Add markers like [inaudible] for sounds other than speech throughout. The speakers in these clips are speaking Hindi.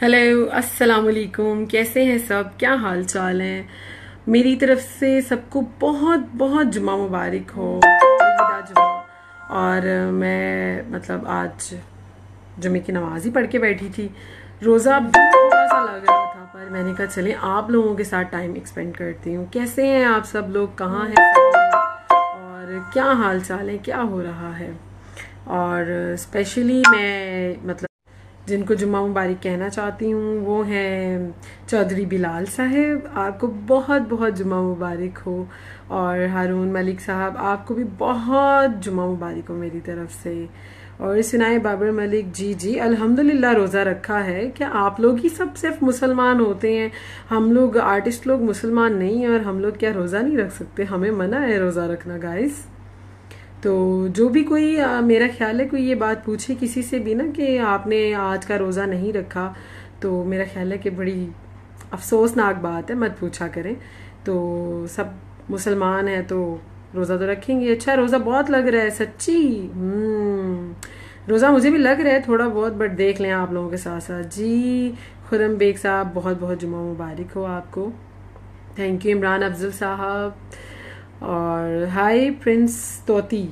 हेलो अस्सलाम वालेकुम कैसे हैं सब? क्या हाल चाल है? मेरी तरफ़ से सबको बहुत बहुत जुमा मुबारक हो। जुमा और मैं मतलब आज जुमे की नमाज़ ही पढ़ के बैठी थी। रोज़ा थोड़ा सा लग रहा था, पर मैंने कहा, चले, आप लोगों के साथ टाइम एक्सपेंड करती हूँ। कैसे हैं आप सब लोग? कहाँ हैं और क्या हाल चाल है? क्या हो रहा है? और स्पेशली मैं मतलब जिनको जुम्मा मुबारक कहना चाहती हूँ, वो हैं चौधरी बिलाल साहब। आपको बहुत बहुत जुम्मा मुबारक हो। और हारून मलिक साहब, आपको भी बहुत जुम्मा मुबारक हो मेरी तरफ़ से। और सुनाए बाबर मलिक जी जी, अल्हम्दुलिल्लाह रोज़ा रखा है क्या आप लोग ही सब सिर्फ़ मुसलमान होते हैं। हम लोग, आर्टिस्ट लोग मुसलमान नहीं हैं और हम लोग क्या रोज़ा नहीं रख सकते? हमें मना है रोज़ा रखना गाइस तो जो भी कोई आ, मेरा ख्याल है कोई ये बात पूछे किसी से भी ना कि आपने आज का रोज़ा नहीं रखा तो मेरा ख्याल है कि बड़ी अफसोसनाक बात है मत पूछा करें। तो सब मुसलमान हैं तो रोज़ा तो रखेंगे। अच्छा रोज़ा बहुत लग रहा है सच्ची? हम्म, रोज़ा मुझे भी लग रहा है थोड़ा बहुत बट देख लें आप लोगों के साथ साथ जी खुरम बेग साहब बहुत बहुत जुमा मुबारक हो आपको। थैंक यू इमरान अफजल साहब। और हाय प्रिंस तोती।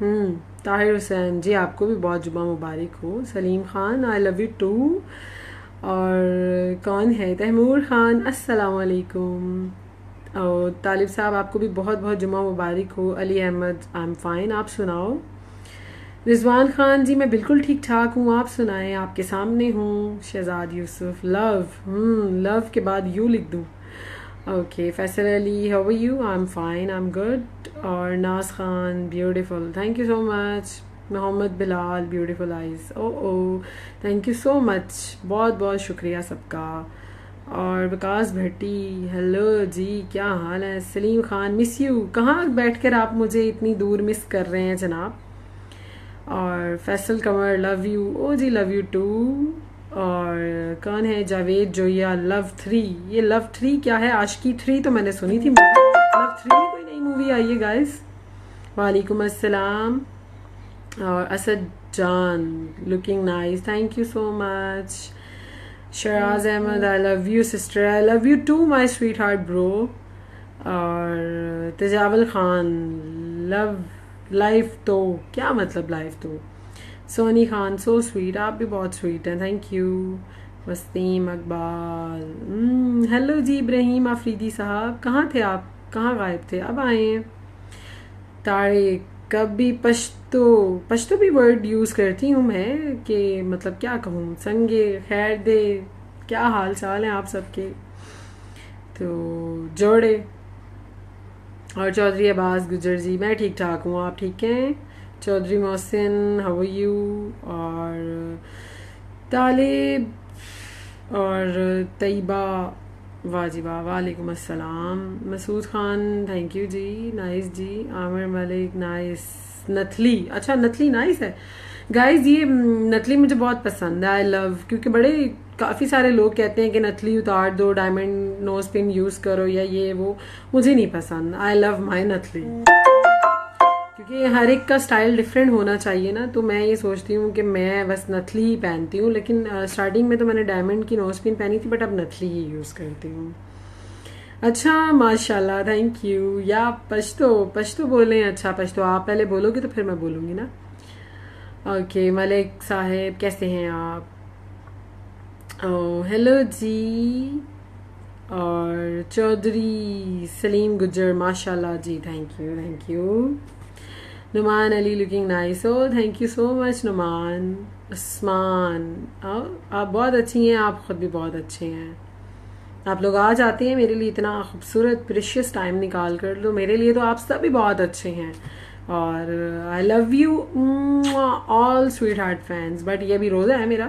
हम्म ताहिर हुसैन। जी, आपको भी बहुत जुबा मुबारक हो। Salim Khan I love you too और कौन है? तैमूर खान अस्सलाम वालेकुम और तालिब साहब, आपको भी बहुत बहुत जुमा मुबारक हो। Ali Ahmed I am fine आप सुनाओ। रिजवान खान, जी, मैं बिल्कुल ठीक ठाक हूँ। आप सुनाएँ। आपके सामने हूँ। शहजाद यूसुफ, लव। हम्म लव के बाद यू लिख दूँ। Okay Faisal Ali how you I am fine I am good और Naz Khan beautiful thank you so much Mohammad Bilal beautiful eyes oh oh thank you so much बहुत बहुत शुक्रिया सबका. और विकास भट्टी हेलो जी, क्या हाल है? सलीम खान मिस यू कहाँ बैठ कर आप मुझे इतनी दूर मिस कर रहे हैं जनाब? और फैसल कमर लव यू ओ जी लव यू टू और कौन है जावेद जोया लव थ्री। ये लव थ्री क्या है? आशकी थ्री तो मैंने सुनी थी। लव थ्री कोई नई मूवी आई है गाइस वालेकुम अस्सलाम। और Asad Jan looking nice thank you so much Shiraz Ahmed I love you sister I love you too my sweet heart bro और तजावल खान लव लाइफ तो क्या मतलब लाइफ तो सोनी खान सो स्वीट आप भी बहुत स्वीट हैं. Thank you Waseem Iqbal. Hello hmm, जी इब्राहिम आफरीदी साहब. कहाँ थे आप? कहाँ गायब थे? अब आए. तारे कभी पश्तो. पश्तो भी वर्ड यूज़ करती हूँ मैं कि मतलब क्या कहूँ. संगे खैर दे. क्या हाल चाल हैं आप सबके? तो जोड़े. और चौधरी अब्बास गुजर जी मैं ठीक ठाक हूँ. आप ठीक हैं? चौधरी मोहसिन हाउ यू और, तालिब और, तयबा, वाजिबा, वालेकुम अस्सलाम। मसूद खान थैंक यू जी। नाइस जी। आमिर मलिक, नाइस। नथली। अच्छा नथली नाइस है। गाइस ये नथली मुझे बहुत पसंद है। आई लव क्योंकि बड़े, काफ़ी सारे लोग कहते हैं कि नथली उतार दो डायमंड नोज़ पिन यूज़ करो या ये, वो। मुझे नहीं पसंद। आई लव माई नथली। क्योंकि हर एक का स्टाइल डिफरेंट होना चाहिए ना तो मैं ये सोचती हूँ कि मैं बस नथली ही पहनती हूँ, लेकिन स्टार्टिंग में तो मैंने डायमंड की नोज़ पिन पहनी थी बट अब नथली ही यूज़ करती हूँ। अच्छा माशाल्लाह थैंक यू या पछतो पछतो बोलें। अच्छा पछतो आप पहले बोलोगे तो फिर मैं बोलूँगी ना। ओके मलिक साहेब, कैसे हैं आप? ओ हेलो जी। और चौधरी सलीम गुजर माशाल्लाह जी thank you thank you Numan Ali looking nice oh thank you so much Numan Usman आप बहुत अच्छी हैं, आप ख़ुद भी बहुत अच्छे हैं। आप लोग आ जाते हैं मेरे लिए इतना खूबसूरत प्रेशियस टाइम निकाल कर लो। मेरे लिए तो आप सभी बहुत अच्छे हैं। और I love you all sweet heart fans but ये भी रोज़ा है मेरा।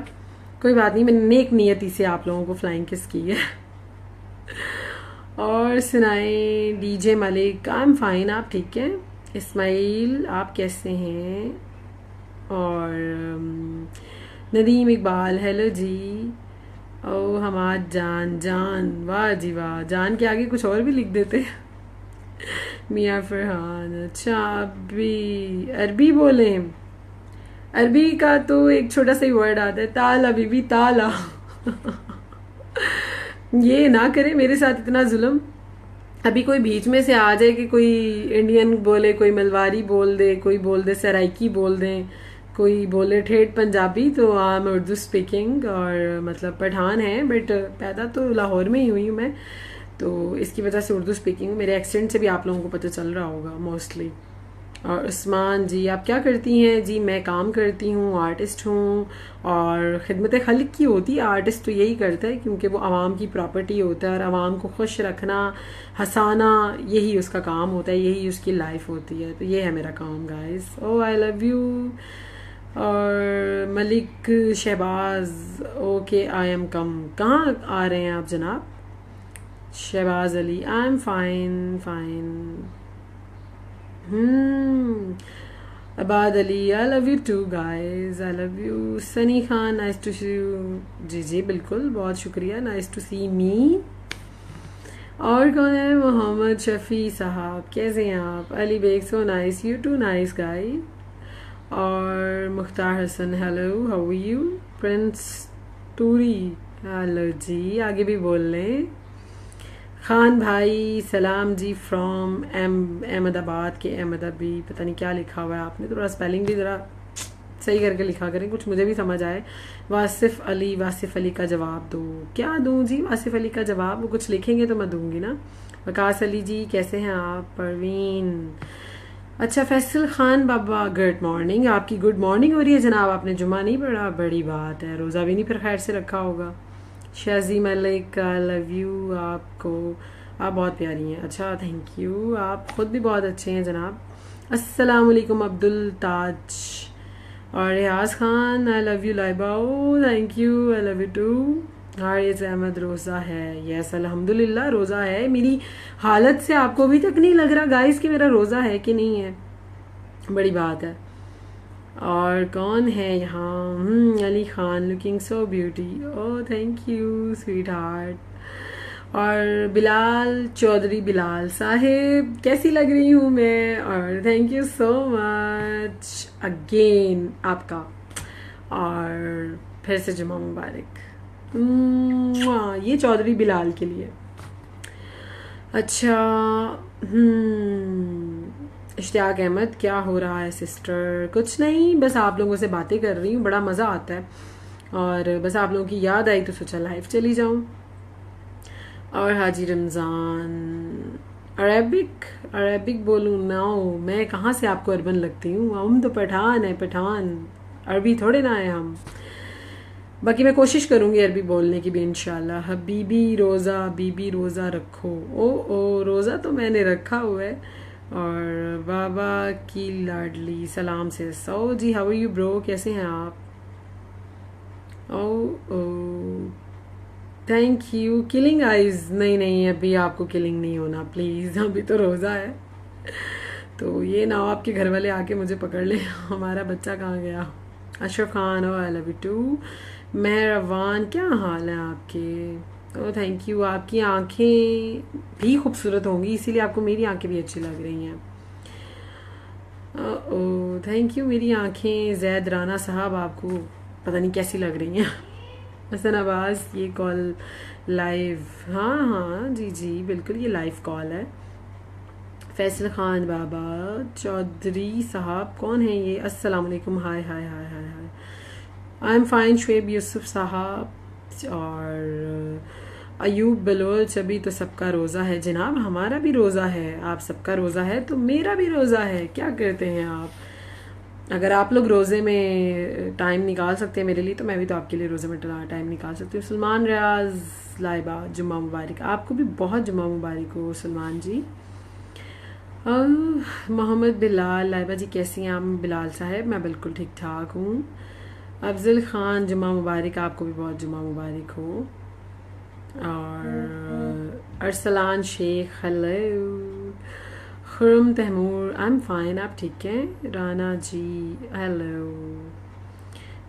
कोई बात नहीं, मैंने नेक नियति से आप लोगों को फ्लाइंग किस की है। और सुनाए DJ Malik I am fine आप ठीक है? इस्माइल, आप कैसे हैं? और नदीम इकबाल, हेलो जी। ओ, हमाद जान जान, वाह जी वाह। जान के आगे कुछ और भी लिख देते मियाँ फरहान अच्छा अभी अरबी बोले अरबी का तो एक छोटा सा ही वर्ड आता है, ताल भी ताला। [laughs] ये ना करे, मेरे साथ इतना जुल्म। अभी कोई बीच में से आ जाए कि कोई इंडियन बोले, कोई मलवारी बोल दे, कोई बोल दे सराइकी बोल दे, कोई बोले ठेठ पंजाबी तो आई एम उर्दू स्पीकिंग और मतलब पठान है बट पैदा तो लाहौर में ही हुई हूँ मैं। तो इसकी वजह से उर्दू स्पीकिंग मेरे एक्सेंट से भी आप लोगों को पता चल रहा होगा मोस्टली और उस्मान जी, आप क्या करती हैं? जी, मैं काम करती हूँ आर्टिस्ट हूँ और खिदमत खल्क की होती है आर्टिस्ट तो यही करता है क्योंकि वो आवाम की प्रॉपर्टी होता है और आवाम को खुश रखना, हंसाना यही उसका काम होता है, यही उसकी लाइफ होती है। तो ये है मेरा काम guys oh I love you और Malik Shahbaz okay I am come कहाँ आ रहे हैं आप जनाब? Shahbaz Ali I am fine fine Abad Ali, I love you too guys. I love you. Sunny Khan, nice to see you. जी जी बिल्कुल बहुत शुक्रिया नाइस टू सी मी और कौन है? मोहम्मद शफ़ी साहब। कैसे हैं आप? Ali Baig so nice you too nice guy और Mukhtar Hasan hello how you prince Turi hello जी. आगे भी बोल लें। खान भाई सलाम जी फ्रॉम एम अहमदाबाद के अहमदाबी, पता नहीं क्या लिखा हुआ है आपने, थोड़ा स्पेलिंग भी ज़रा सही करके लिखा करें, कुछ मुझे भी समझ आए। वासिफ अली वासिफ अली का जवाब दो। क्या दूँ जी, वासिफ अली का जवाब? वो कुछ लिखेंगे तो मैं दूँगी ना। वकास अली जी, कैसे हैं आप? परवीन। अच्छा फैसल खान बाबा गुड मॉर्निंग आपकी गुड मॉर्निंग हो रही है जनाब, आपने जुमा नहीं पढ़ा? बड़ी बात है, रोज़ा भी नहीं फिर खैर से रखा होगा। Shazi Malik I love you आपको, आप बहुत प्यारी हैं। अच्छा थैंक यू आप ख़ुद भी बहुत अच्छे हैं, जनाब। अस्सलाम वालेकुम अब्दुल ताज। और Riaz Khan I love you लाइबाओ thank you I love you too Haris Ahmed रोज़ा है। यस अल्हम्दुलिल्लाह, रोज़ा है। मेरी हालत से आपको अभी तक नहीं लग रहा गाइस कि मेरा रोज़ा है कि नहीं है। बड़ी बात है। और कौन है यहाँ? हम्म, Ali Khan looking so beauty oh thank you sweet heart और बिलाल चौधरी बिलाल साहेब कैसी लग रही हूँ मैं? और thank you so much again आपका। और फिर से जुमा मुबारक। ये चौधरी बिलाल के लिए। अच्छा हम्म इश्तियाक अहमद, क्या हो रहा है सिस्टर कुछ नहीं, बस आप लोगों से बातें कर रही हूँ, बड़ा मज़ा आता है। और बस आप लोगों की याद आई तो सोचा लाइव चली जाऊँ। और हाजी रमज़ान। अरेबिक अरेबिक बोलूँ ना मैं कहाँ से आपको अरबन लगती हूँ? हम तो पठान है, पठान। अरबी थोड़े ना है हम। बाकी मैं कोशिश करूँगी अरबी बोलने की भी इनशाला हबीबी रोज़ा, बीबी रोज़ा रखो। ओ ओ, रोज़ा तो मैंने रखा हुआ है। और बाबा की लाडली सलाम से सो जी हाउ यू ब्रो कैसे हैं आप? Oh thank you killing eyes नहीं नहीं, अभी आपको किलिंग नहीं होना प्लीज़ अभी तो रोज़ा है. तो ये ना आपके घर वाले आके मुझे पकड़ ले। [laughs] हमारा बच्चा कहाँ गया? Ashraf Khan oh I love you too मेहरवान, क्या हाल है आपके? तो थैंक यू आपकी आँखें भी खूबसूरत होंगी, इसीलिए आपको मेरी आँखें भी अच्छी लग रही हैं। ओ थैंक यू मेरी आँखें, जैद राना साहब आपको पता नहीं कैसी लग रही हैं। [laughs] हसन आवाज़ ये कॉल लाइव हाँ हाँ जी जी, बिल्कुल, ये लाइव कॉल है। फैसल खान बाबा चौधरी साहब, कौन है ये? वालेकुम hi hi hi hi hi. I am fine Shoaib Yusuf साहब और अयूब बलोच अभी तो सबका रोज़ा है। जनाब, हमारा भी रोज़ा है। आप सबका रोज़ा है तो मेरा भी रोज़ा है। क्या करते हैं आप? अगर आप लोग रोज़े में टाइम निकाल सकते हैं मेरे लिए तो मैं भी तो आपके लिए रोज़े में टाइम निकाल सकती हूँ। सलमान रियाज, लाइबा, जुम्मा मुबारक। आपको भी बहुत जुम्मा मुबारक हो, सलमान जी। मोहम्मद बिलाल, लाइबा जी कैसी हैं? आप बिलाल साहब, मैं बिल्कुल ठीक ठाक हूँ। अफजल ख़ान जुम्मा मुबारक आपको भी बहुत जुम्मा मुबारक हो। और Arsalan Sheikh hello Khurram Tehmoor I am fine आप ठीक हैं? Rana ji hello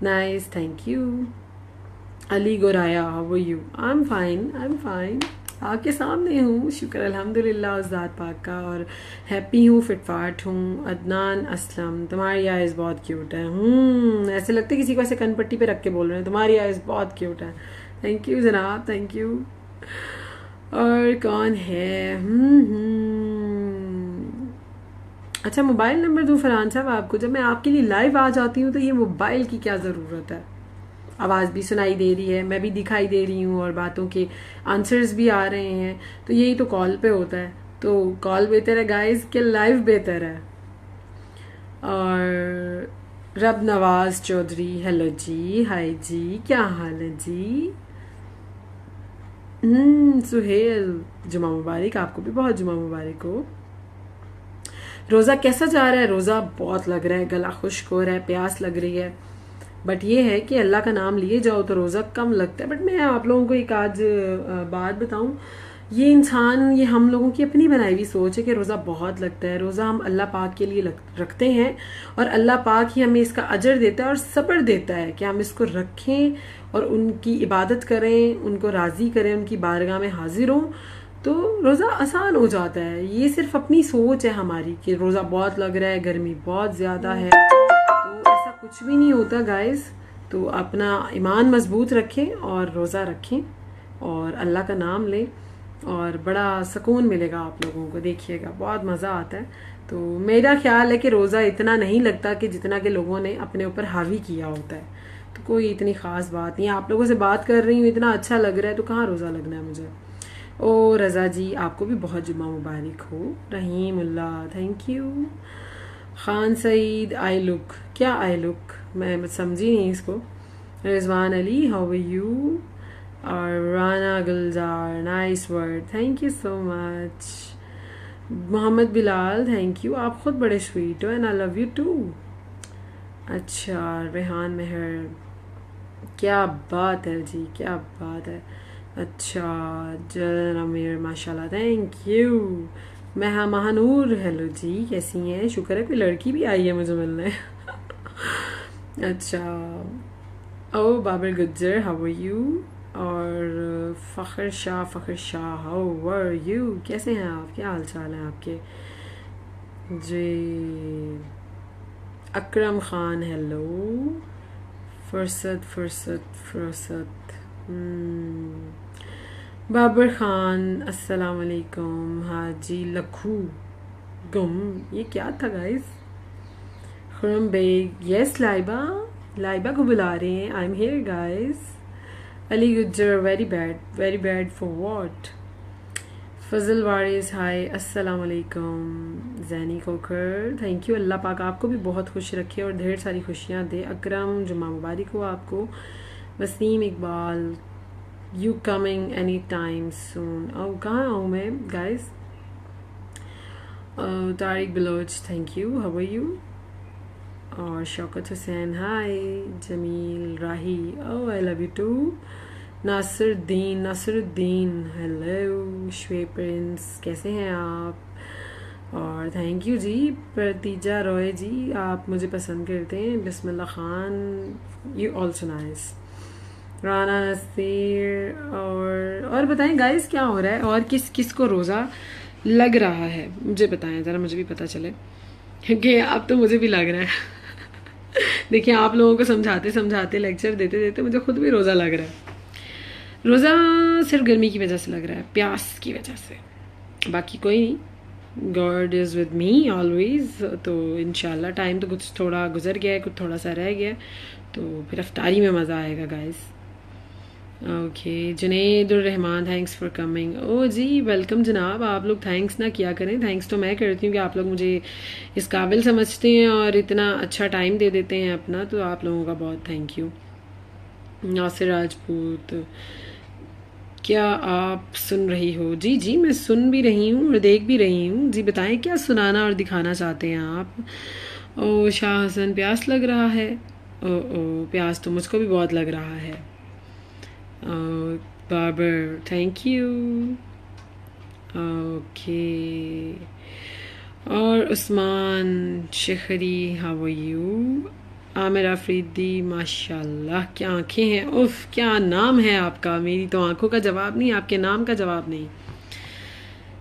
nice thank you Ali Goraya वो you I am fine I am fine आपके सामने हूँ। शुक्र अल्हम्दुलिल्लाह उस ज़ात पाक का। और हैप्पी हूँ फिटफाट हूँ। अदनान असलम तुम्हारी आइज़ बहुत क्यूट है। हम्म ऐसे लगते किसी को ऐसे कनपट्टी पे रख के बोल रहे हैं तुम्हारी आइज़ बहुत क्यूट है। थैंक यू जनाब थैंक यू और कौन है? हम्म, हम्म। अच्छा मोबाइल नंबर दूँ फरहान साहब आपको? जब मैं आपके लिए लाइव आ जाती हूँ तो ये मोबाइल की क्या ज़रूरत है? आवाज़ भी सुनाई दे रही है, मैं भी दिखाई दे रही हूँ और बातों के आंसर्स भी आ रहे हैं। तो यही तो कॉल पे होता है। तो कॉल बेहतर है गाइस के लाइव बेहतर है? और रब नवाज़ चौधरी हेलो जी हाय जी, क्या हाल है जी? हम्म सुहेल जुमा मुबारक, आपको भी बहुत जुमा मुबारक हो। रोज़ा कैसा जा रहा है? रोज़ा बहुत लग रहा है, गला खुश्क हो रहा है, प्यास लग रही है। बट ये है कि अल्लाह का नाम लिए जाओ तो रोज़ा कम लगता है। बट मैं आप लोगों को एक आज बात बताऊँ। ये इंसान, ये हम लोगों की अपनी बनाई हुई सोच है कि रोज़ा बहुत लगता है। रोज़ा हम अल्लाह पाक के लिए रखते हैं और अल्लाह पाक ही हमें इसका अजर देता है और सब्र देता है कि हम इसको रखें और उनकी इबादत करें, उनको राज़ी करें, उनकी बारगाह में हाजिर हों। तो रोज़ा आसान हो जाता है। ये सिर्फ़ अपनी सोच है हमारी कि रोज़ा बहुत लग रहा है, गर्मी बहुत ज़्यादा है। कुछ भी नहीं होता गाइस तो अपना ईमान मज़बूत रखें और रोज़ा रखें और अल्लाह का नाम लें और बड़ा सुकून मिलेगा आप लोगों को, देखिएगा, बहुत मज़ा आता है. तो मेरा ख्याल है कि रोज़ा इतना नहीं लगता कि जितना कि लोगों ने अपने ऊपर हावी किया होता है. तो कोई इतनी ख़ास बात नहीं आप लोगों से बात कर रही हूँ, इतना अच्छा लग रहा है तो कहाँ रोज़ा लगना है मुझे? ओ रज़ा जी, आपको भी बहुत जुमा मुबारक हो. Rahim thank you Khan Saeed I look क्या आई लुक मैं समझी नहीं इसको। रिजवान अली हाउ यू और Rana Gulzar nice word thank you so much Mohammad Bilal thank you आप खुद बड़े स्वीट हो and I love you too अच्छा रेहान मेहर। क्या बात है जी, क्या बात है। अच्छा जन अमीर, माशाल्लाह. थैंक यू मैं हाँ महानूर हेलो जी, कैसी हैं? शुक्र है कोई लड़की भी आई है मुझे मिलने। अच्छा। ओ Babar Gujjar how are you और Fakhar Shah Fakhar Shah how were you कैसे हैं आप? क्या हाल चाल हैं आपके? जी। अकरम ख़ान हेलो फुर्सत फुर्सत फुर्सत। हम्म। बाबर ख़ान अस्सलाम वालेकुम हाजी लखू गुम ये क्या था गाइस खुरम बेग यस लाइबा लाइबा को बुला रहे हैं I am here guys Ali Gujjar, very bad very bad for what? Fazal Waris hi अस्सलाम वालेकुम जैनी कोकर थैंक यू अल्लाह पाक आपको भी बहुत खुश रखे और ढेर सारी खुशियाँ दे। अकरम जुमा मुबारक हो आपको। Waseem Iqbal you coming any time soon और कहाँ आऊँ मैं guys Tariq Baloch thank you how you और Shaukat Hussain hi Jameel Rahi oh I love you too Nasiruddin Nasiruddin hello श्वे प्रिंस कैसे हैं आप और थैंक यू जी प्रतीजा रॉय जी, आप मुझे पसंद करते हैं। Bismillah Khan you also nice Rana Naseer और और बताएँ गाइस क्या हो रहा है और किस किस को रोज़ा लग रहा है? मुझे बताएँ, ज़रा मुझे भी पता चले। क्योंकि अब तो मुझे भी लग रहा है। [laughs] देखिए, आप लोगों को समझाते समझाते लेक्चर देते देते मुझे खुद भी रोज़ा लग रहा है। रोज़ा सिर्फ़ गर्मी की वजह से लग रहा है, प्यास की वजह से। बाकी कोई नहीं। God is with me always तो इन टाइम तो कुछ थोड़ा गुजर गया है, कुछ थोड़ा सा रह गया तो फिर अफ्तारी में मज़ा आएगा guys okay Junaidurrehman thanks for coming ओ जी वेलकम जनाब, आप लोग थैंक्स ना किया करें। थैंक्स तो मैं करती हूँ कि आप लोग मुझे इस काबिल समझते हैं और इतना अच्छा टाइम दे देते हैं अपना तो आप लोगों का बहुत थैंक यू नासिर राजपूत, क्या आप सुन रही हो? जी जी, मैं सुन भी रही हूँ और देख भी रही हूँ। जी, बताएँ, क्या सुनाना और दिखाना चाहते हैं आप? ओ शाह हसन, प्यास लग रहा है। ओ ओ प्यास तो मुझको भी बहुत लग रहा है। Uh, Barber, thank you. Okay. और उस्मान शेखरी हाउ यू आमिर आफरीदी माशाल्लाह क्या आँखें हैं उफ क्या नाम है आपका मेरी तो आँखों का जवाब नहीं आपके नाम का जवाब नहीं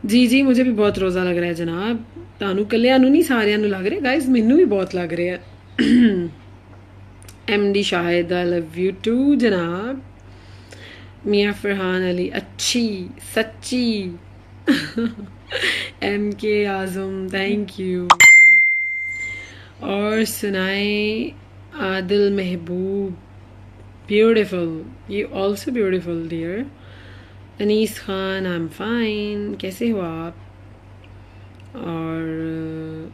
जी जी मुझे भी बहुत रोज़ा लग रहा है जनाब तानू कल्याणू नहीं सारे लग रहे गाइस मैनू भी बहुत लग रहे हैं M D Shahid I love you too जनाब मियाँ फरहान अली, अच्छी, सच्ची। M K Azam thank you और सुनाए Adil Mehboob beautiful you also beautiful dear Anees Khan I am fine कैसे हो आप? और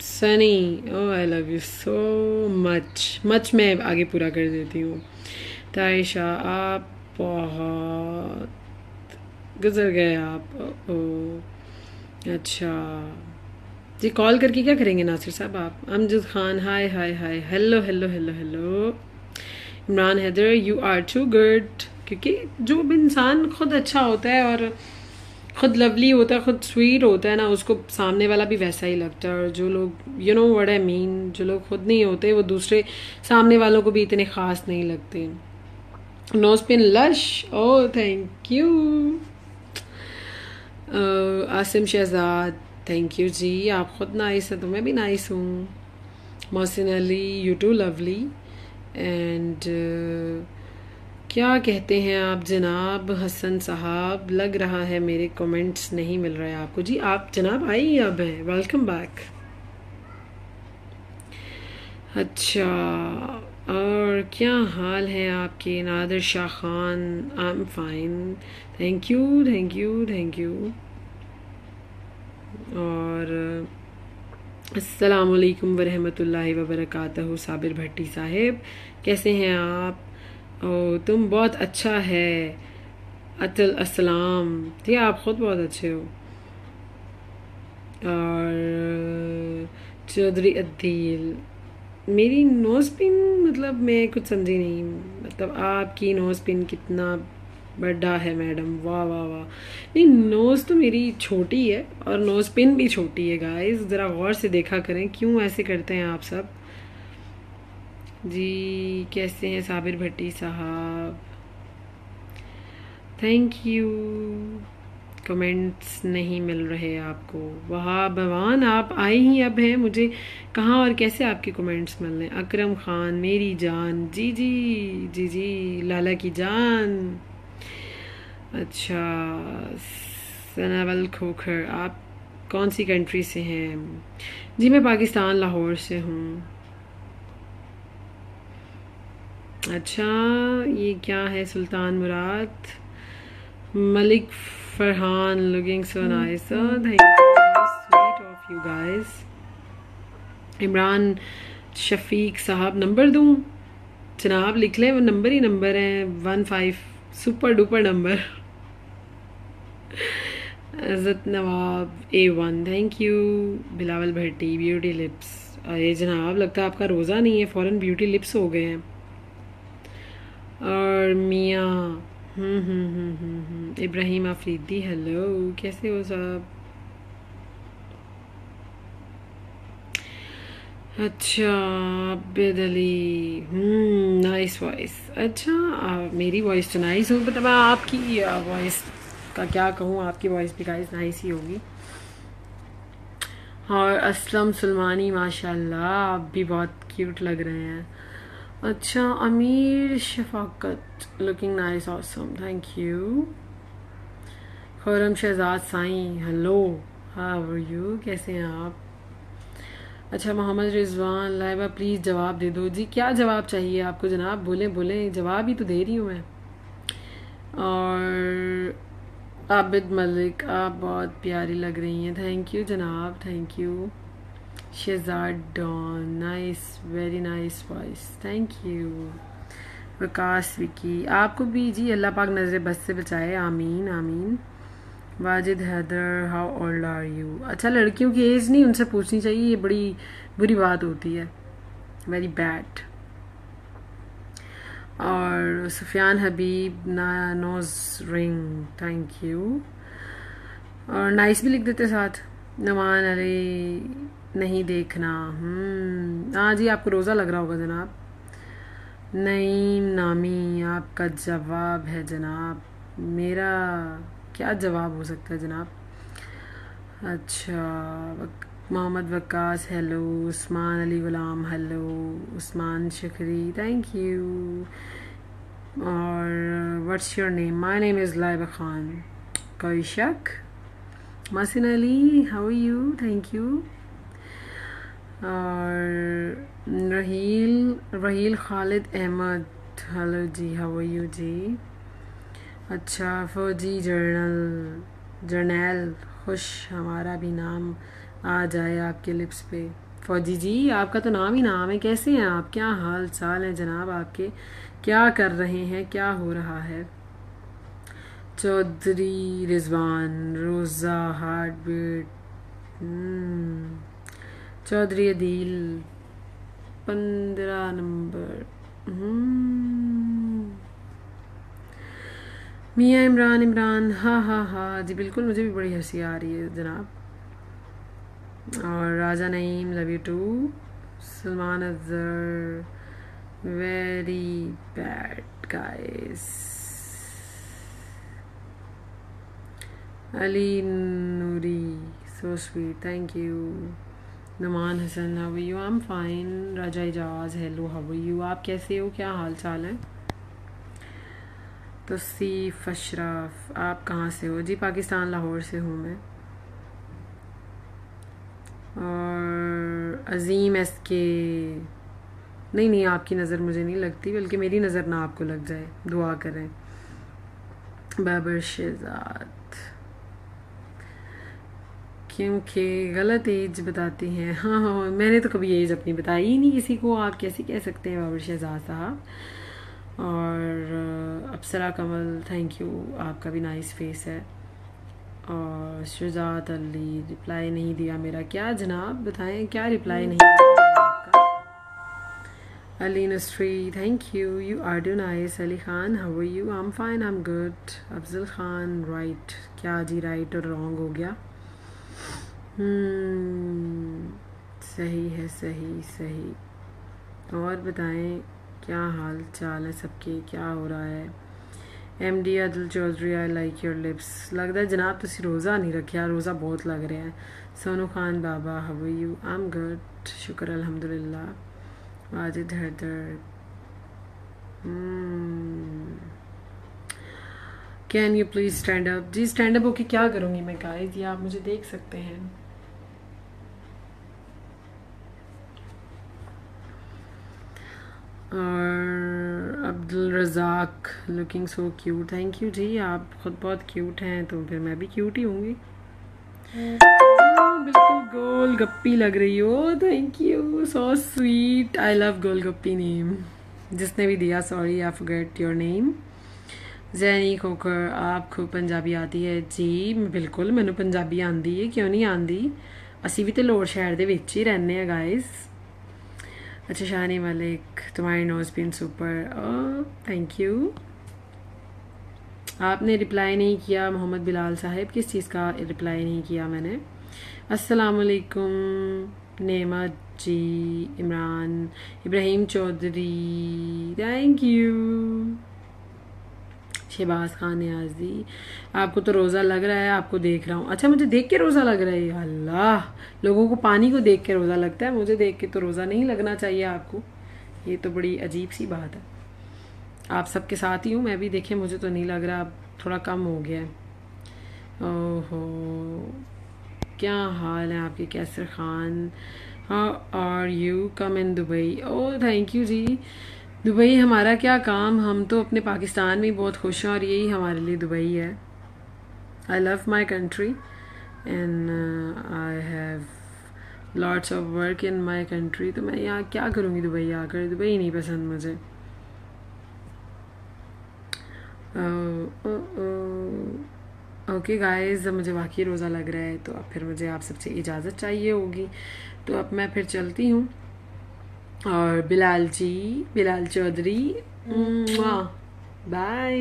Sunny oh I love you so much much मैं आगे पूरा कर देती हूँ। तायशा, आप बहुत गुजर गए आप। ओ अच्छा। जी, कॉल करके क्या करेंगे नासिर साहब आप? Amjad Khan, hi hi hi. Hello hello hello hello. Imran Haider you are too good क्योंकि जो भी इंसान खुद अच्छा होता है और खुद लवली होता है, खुद स्वीट होता है ना, उसको सामने वाला भी वैसा ही लगता है। और जो लोग you know word I mean जो लोग खुद नहीं होते, वो दूसरे सामने वालों को भी इतने ख़ास नहीं लगते। नो स्पिन लश ओ thank you Asim Shahzad thank you जी आप खुद नाइस है तो मैं भी नाइस हूँ। Mohsin Ali you too lovely and क्या कहते हैं आप, जनाब हसन साहब? लग रहा है मेरे कमेंट्स नहीं मिल रहे आपको। जी, आप जनाब आई अब हैं। वेलकम बैक अच्छा और क्या हाल है आपके Nadir Shah Khan? I am fine thank you thank you thank you और असलकम वरहमतुल्लाहि वबरकातुहू साबिर भट्टी साहेब। कैसे हैं आप? ओ, तुम बहुत अच्छा है, अतल असलाम ठीक आप ख़ुद बहुत अच्छे हो। और, चौधरी अदील मेरी नोज़ पिन मतलब मैं कुछ समझी नहीं। मतलब आपकी नोज़ पिन कितना बड़ा है मैडम। वाह वाह वाह। नहीं नोज़ तो मेरी छोटी है और नोज़ पिन भी छोटी है गाइस ज़रा गौर से देखा करें, क्यों ऐसे करते हैं आप सब? जी, कैसे हैं साबिर भट्टी साहब? थैंक यू कमेंट्स नहीं मिल रहे आपको। वहाँ भवान आप आए ही अब हैं, मुझे कहाँ और कैसे आपके कमेंट्स मिल रहे हैं अकरम खान, मेरी जान, जी जी जी जी, लाला की जान। अच्छा सनावल खोखर, आप कौन सी कंट्री से हैं? जी, मैं पाकिस्तान, लाहौर से हूँ। अच्छा ये क्या है, Sultan Murad? Malik Farhan looking so nice thank you sweet of you guys Imran Shafiq Sahab number दूँ। जनाब लिख लें वो नंबर ही नंबर है। One five super duper number Izzat Nawab A one thank you Bilawal Bhatti beauty lips ये जनाब लगता है आपका रोज़ा नहीं है फ़ौरन ब्यूटी लिप्स हो गए हैं। और मियाँ हम्म हम्म हम्म इब्राहिम आफरीदी हेलो कैसे हो सब अच्छा आबिद अली। नाइस वॉइस अच्छा आ, मेरी वॉइस तो नाइस हो बट मैं आपकी वॉइस का क्या कहूँ? आपकी वॉइस भी गाइस नाइस ही होगी। और असलम सलमानी माशाल्लाह आप भी बहुत क्यूट लग रहे हैं। अच्छा Amir Shafaqat looking nice awesome thank you Khurram Shahzad Sain hello how you कैसे हैं आप? अच्छा मोहम्मद रिजवान लाइबा प्लीज़ जवाब दे दो। जी, क्या जवाब चाहिए आपको, जनाब? बोलें बोलें, जवाब ही तो दे रही हूँ मैं। और आबिद मलिक, आप बहुत प्यारी लग रही हैं। थैंक यू जनाब thank you Shahzad Don nice very nice voice thank you Vikas, Vicky. आपको भी जी अल्लाह पाक नज़र बस से बचाए। आमीन आमीन। Wajid Haider how old are you अच्छा लड़कियों की एज नहीं, उनसे पूछनी चाहिए। ये बड़ी बुरी बात होती है। वेरी बैड और सुफियान हबीब, ना नोज़ रिंग थैंक यू और नाइस भी लिख देते साथ। नमान अली नहीं देखना हम्म, हाँ जी आपको रोज़ा लग रहा होगा जनाब। नईम नामी आपका जवाब है जनाब। मेरा क्या जवाब हो सकता है जनाब? अच्छा Mohammad Waqas hello. Usman Ali Ghulam hello. Usman Shakhri thank you और what's your name my name is Laiba Khan. कोई शक? Masin Ali how you thank you और रहील रहील खालिद अहमद हेलो जी हाउ यू जी? अच्छा फौजी जर्नल जर्नैल खुश हमारा भी नाम आ जाए आपके लिप्स पे। फौजी जी आपका तो नाम ही नाम है कैसे हैं आप? क्या हाल चाल हैं जनाब आपके? क्या कर रहे हैं? क्या हो रहा है? चौधरी रिजवान रोज़ा हार्ट बीट हम्म, चौधरी अदील, पंद्रह नंबर हम्म। मियाँ इमरान इमरान हाँ हाँ हाँ जी बिल्कुल, मुझे भी बड़ी हँसी आ रही है, जनाब। और Raja Naeem love you too Salman Azhar very bad guys Ali Noori so sweet thank you Noman Hasan how you I am fine Raja Ijaz hello how you आप कैसे हो? क्या हाल चाल है? तसीफ, अशरफ, आप कहाँ से हो? जी, पाकिस्तान, लाहौर से हूँ मैं। और अजीम एस के नहीं नहीं, आपकी नज़र मुझे नहीं लगती, बल्कि मेरी नज़र ना आपको लग जाए। दुआ करें। बाबर शहजाद। क्योंकि गलत एज बताते हैं। हाँ हाँ मैंने तो कभी एज अपनी बताई ही नहीं किसी को। आप कैसे कह सकते हैं, बाबर शहजाद साहब? और अप्सरा कमल थैंक यू आपका भी नाइस फेस है। और शुजात अली रिप्लाई नहीं दिया मेरा। क्या जनाब बताएँ, क्या रिप्लाई नहीं दिया Ali Nasri thank you you are do nice Ali Khan how are you I am fine I am good Afzal Khan right क्या जी राइट और रॉन्ग हो गया? सही है, सही सही। और बताएँ, क्या हाल चाल है सबके? क्या हो रहा है? M D Adal Chaudhry I like your lips लगता है जनाब तुम रोज़ा नहीं रखा रोज़ा बहुत लग रहा है। सोनू खान बाबा हव यू आई एम गुड शुक्र अलहमदिल्ला Wajid Haider. Can you please stand up ji stand up होके क्या करूँगी मैं गाइस ये आप मुझे देख सकते हैं। और Abdul Razzaq looking so cute thank you जी आप खुद बहुत क्यूट हैं तो फिर मैं भी क्यूट ही होंगी हाँ, बिल्कुल गोल गप्पी लग रही हो thank you so sweet I love Gol Gappi name जिसने भी दिया sorry I forget your name Jenny Khokhar आपको पंजाबी आती है जी बिल्कुल मैंने पंजाबी आंदी है क्यों नहीं आंदी ਅਸੀਂ ਵੀ ਤੇ ਲੋੜ ਸ਼ਹਿਰ ਦੇ ਵਿੱਚ ਹੀ ਰਹਿੰਦੇ ਆ ਗਾਇਸ अच्छा शानी मलिक तुम्हारी nose pin super thank you आपने रिप्लाई नहीं किया मोहम्मद बिलाल साहब, किस चीज़ का रिप्लाई नहीं किया मैंने? अस्सलाम वालेकुम नेमत जी, इमरान, इब्राहिम चौधरी थैंक यू शहबाज खान न्याजी आपको तो रोज़ा लग रहा है, आपको देख रहा हूँ। अच्छा मुझे देख के रोज़ा लग रहा है? अल्लाह! लोगों को पानी को देख के रोज़ा लगता है, मुझे देख के तो रोज़ा नहीं लगना चाहिए आपको। ये तो बड़ी अजीब सी बात है। आप सबके साथ ही हूँ, मैं भी देखे, मुझे तो नहीं लग रहा, अब थोड़ा कम हो गया है। ओहो! क्या हाल है आपके, कैसर खान? हाँ are you come in Dubai oh thank you ji. Dubai हमारा क्या काम? हम तो अपने पाकिस्तान में बहुत खुश हैं और यही हमारे लिए दुबई है। I love my country and I have lots of work in my country तो मैं यहाँ क्या करूँगी दुबई आकर? दुबई नहीं पसंद मुझे। ओके गाइस मुझे वाकई रोज़ा लग रहा है तो अब फिर मुझे आप सबसे इजाज़त चाहिए होगी। तो अब मैं फिर चलती हूँ। और बिलाल जी बिलाल चौधरी। बाय